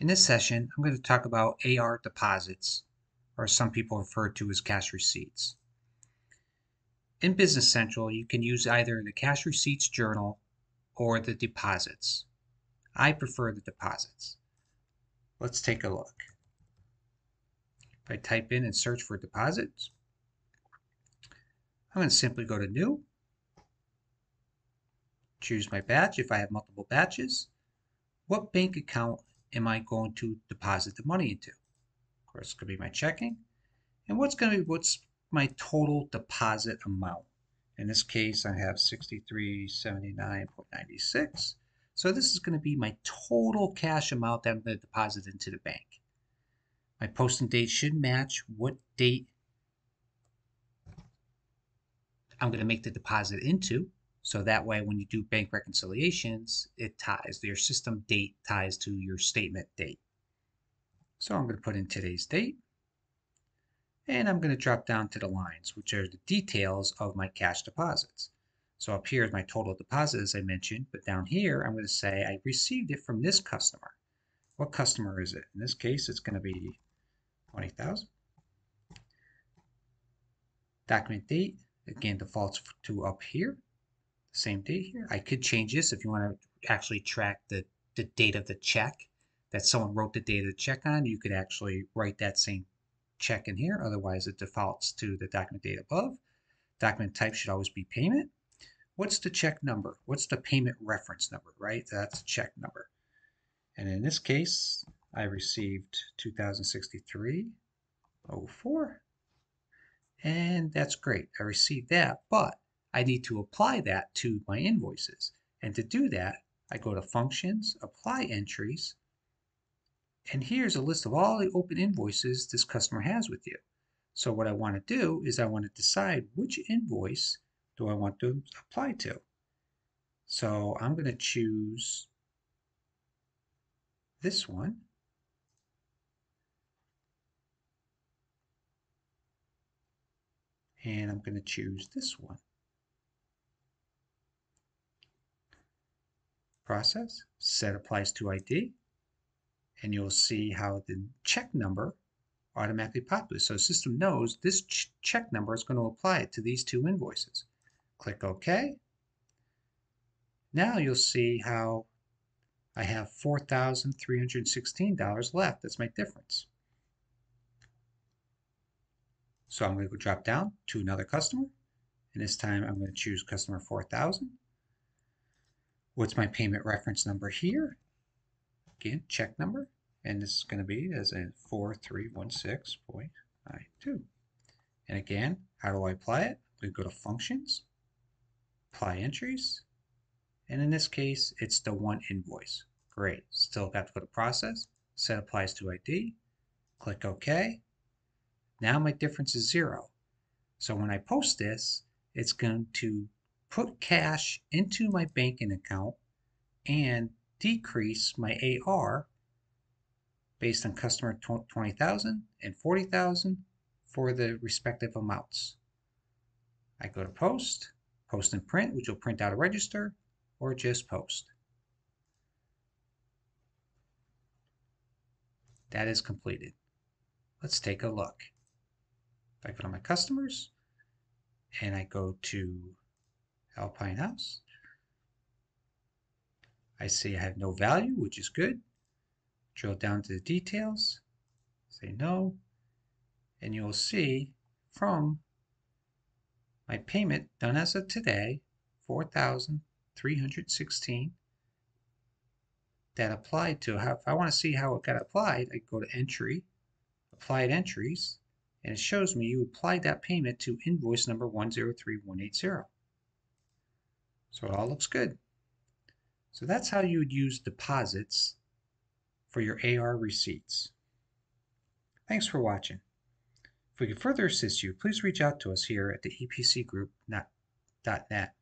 In this session, I'm going to talk about AR deposits, or some people refer to as cash receipts. In Business Central, you can use either the cash receipts journal or the deposits. I prefer the deposits. Let's take a look. If I type in and search for deposits, I'm going to simply go to New, choose my batch if I have multiple batches. What bank account am I going to deposit the money into? Of course, it's going to be my checking. And what's going to be what's my total deposit amount? In this case, I have 6379.96. So this is going to be my total cash amount that I'm going to deposit into the bank. My posting date should match what date I'm going to make the deposit into. So that way, when you do bank reconciliations, it ties, your system date ties to your statement date. So I'm going to put in today's date. And I'm going to drop down to the lines, which are the details of my cash deposits. So up here is my total deposit, as I mentioned, but down here, I'm going to say I received it from this customer. What customer is it? In this case, it's going to be 20,000. Document date, again, defaults to up here same date here. I could change this if you want to actually track the, the date of the check that someone wrote the date of the check on. You could actually write that same check in here. Otherwise, it defaults to the document date above. Document type should always be payment. What's the check number? What's the payment reference number, right? That's check number. And in this case, I received 2063.04. And that's great. I received that, but I need to apply that to my invoices. And to do that, I go to Functions, Apply Entries, and here's a list of all the open invoices this customer has with you. So what I want to do is I want to decide which invoice do I want to apply to. So I'm going to choose this one. And I'm going to choose this one. Process, set applies to ID, and you'll see how the check number automatically populates. So the system knows this ch check number is going to apply it to these two invoices. Click OK. Now you'll see how I have $4,316 left. That's my difference. So I'm going to go drop down to another customer. And this time I'm going to choose customer 4000. What's my payment reference number here? Again, check number. And this is going to be as in 4316.92. And again, how do I apply it? We go to Functions, Apply Entries, and in this case, it's the one invoice. Great. Still got to go to Process, Set Applies to ID, click OK. Now my difference is zero. So when I post this, it's going to put cash into my banking account and decrease my AR based on customer 20,000 and 40,000 for the respective amounts. I go to post, post and print, which will print out a register, or just post. That is completed. Let's take a look. If I go to my customers and I go to Alpine House. I say I have no value, which is good. Drill down to the details, say no, and you'll see from my payment done as of today, 4,316 that applied to if I want to see how it got applied, I go to entry, applied entries, and it shows me you applied that payment to invoice number 103180. So it all looks good. So that's how you would use deposits for your AR receipts. Thanks for watching. If we can further assist you, please reach out to us here at the epcgroup.net.